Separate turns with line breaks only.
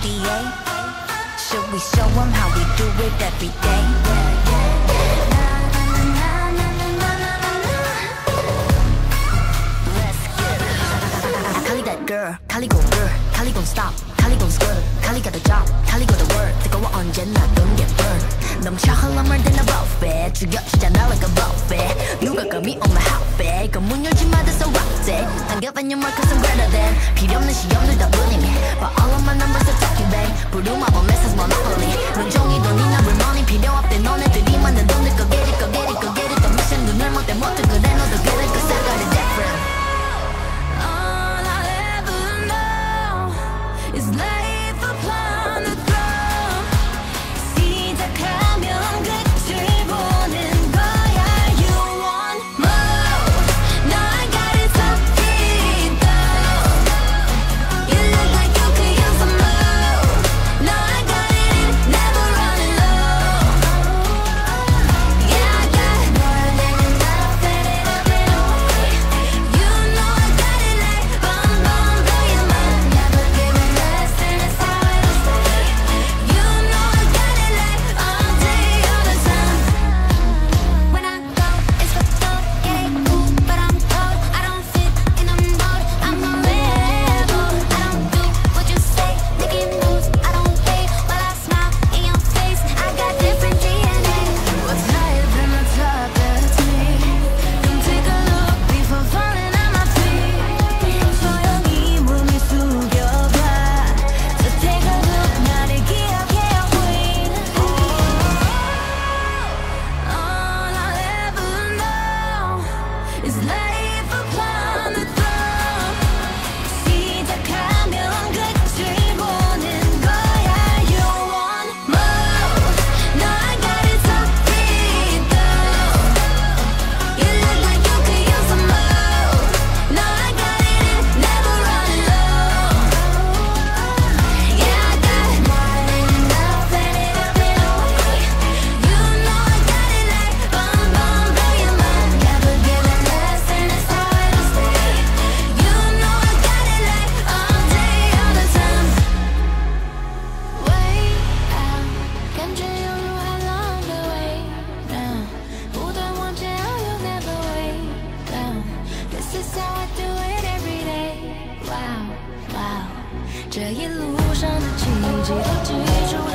K/DA? Should we show them how we do it every day? Kali that girl, Kali gon' girl, Kali gon' stop, Kali gon' skirt, Kali got the job, Kali got the word. 뜨거워 언제나 don't get burned. 넘쳐 흘러물 than a buffet, 죽여주잖아 like a buffet. 누가 감히 on my hotbed, 그문 열지 마 that's a rock day. 안 more cause I'm greater than 필요 없는 시험들 다
보내면. 这一路上的奇迹都记住。